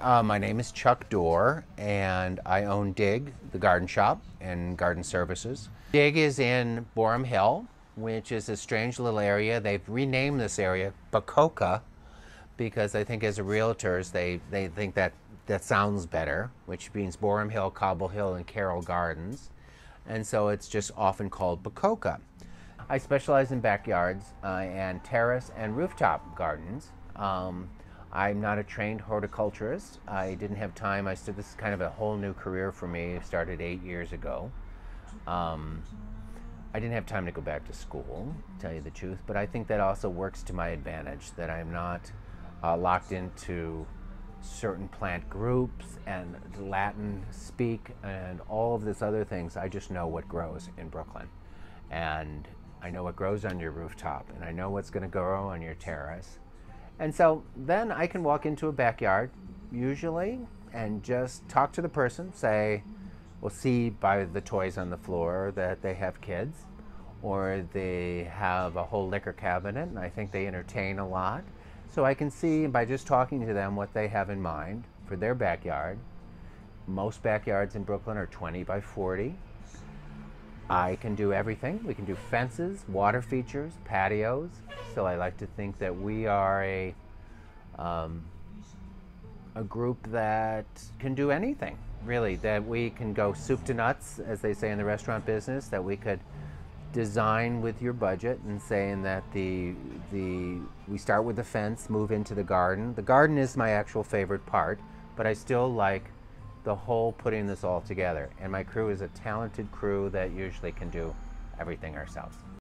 Uh, my name is Chuck Dorr, and I own Dig, the garden shop and garden services. Dig is in Boerum Hill, which is a strange little area. They've renamed this area BoCoCa because I think as realtors they, they think that that sounds better, which means Boerum Hill, Cobble Hill, and Carroll Gardens. And so it's just often called BoCoCa. I specialize in backyards uh, and terrace and rooftop gardens. Um, I'm not a trained horticulturist. I didn't have time. I said this is kind of a whole new career for me. Started eight years ago. Um, I didn't have time to go back to school, to tell you the truth, but I think that also works to my advantage that I'm not uh, locked into certain plant groups and Latin speak and all of this other things. I just know what grows in Brooklyn. And I know what grows on your rooftop, and I know what's going to grow on your terrace and so then I can walk into a backyard, usually, and just talk to the person, say, we'll see by the toys on the floor that they have kids, or they have a whole liquor cabinet, and I think they entertain a lot. So I can see by just talking to them what they have in mind for their backyard. Most backyards in Brooklyn are 20 by 40. I can do everything. We can do fences, water features, patios. So I like to think that we are a um, a group that can do anything, really. That we can go soup to nuts, as they say in the restaurant business. That we could design with your budget and saying that the the we start with the fence, move into the garden. The garden is my actual favorite part, but I still like the whole putting this all together. And my crew is a talented crew that usually can do everything ourselves.